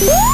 Woo!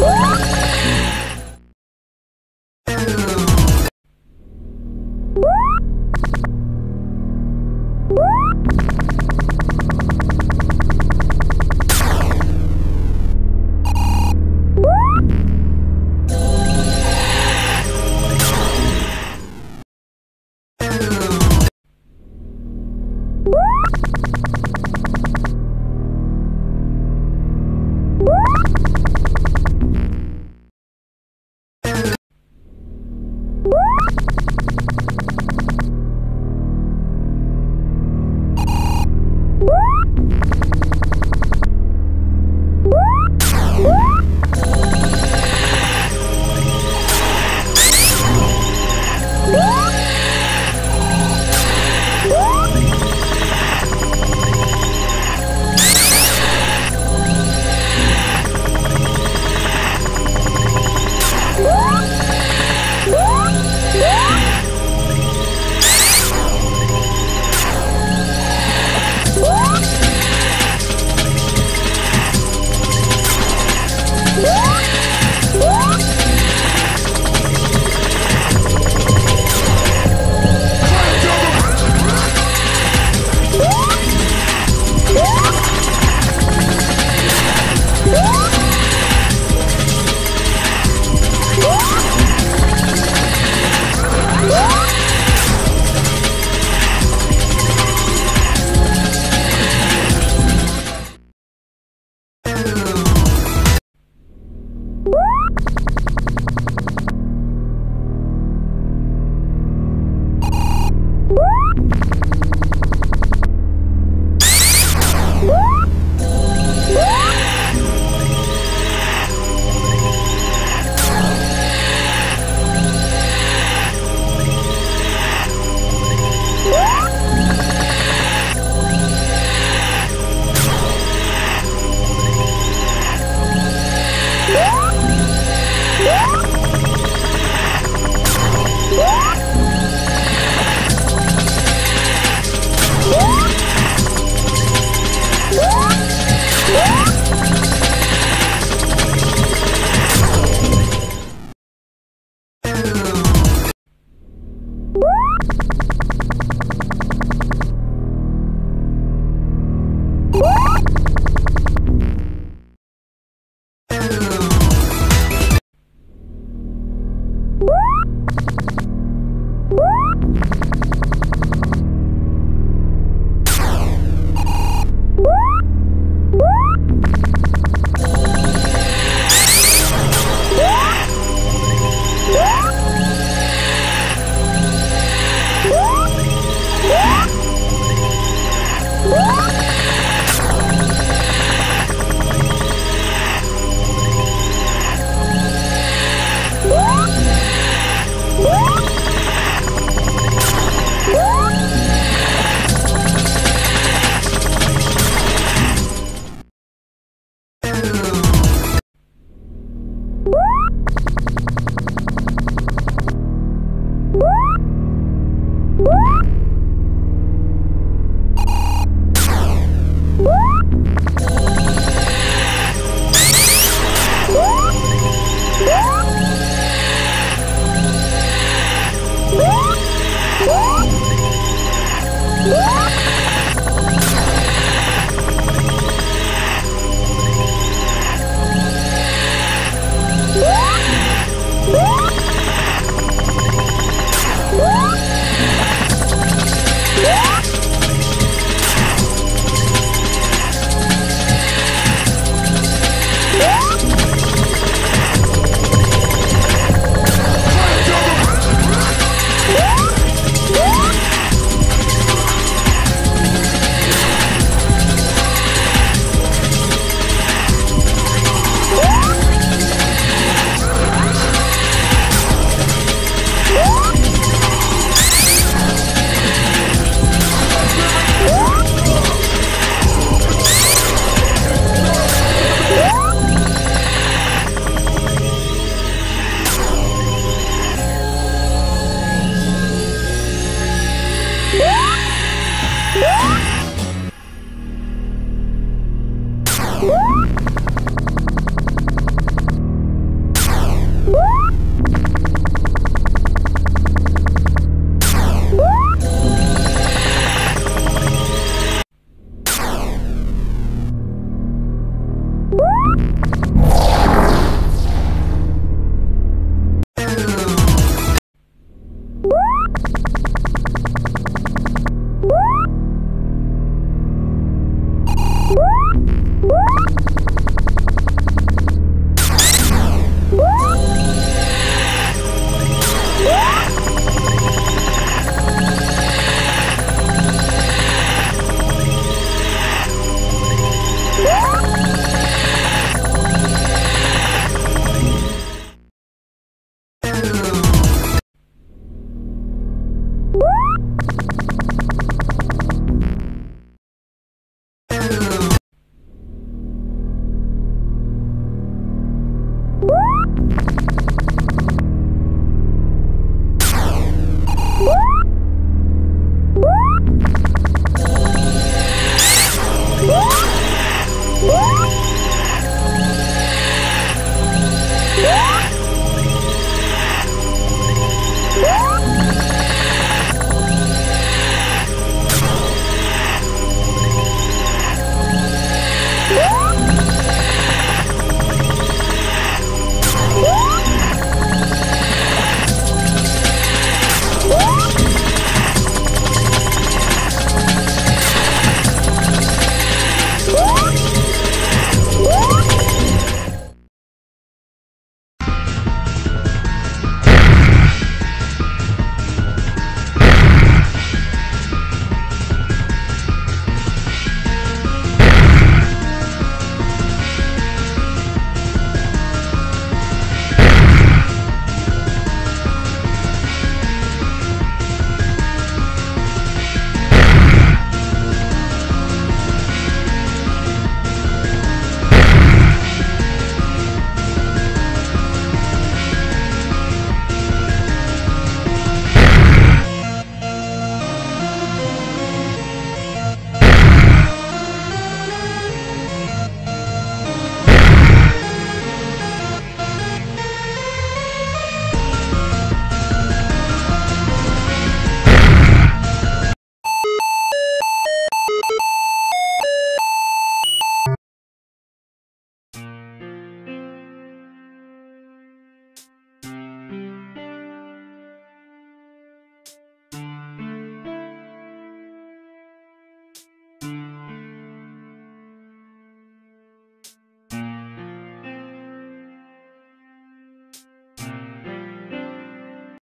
Woo!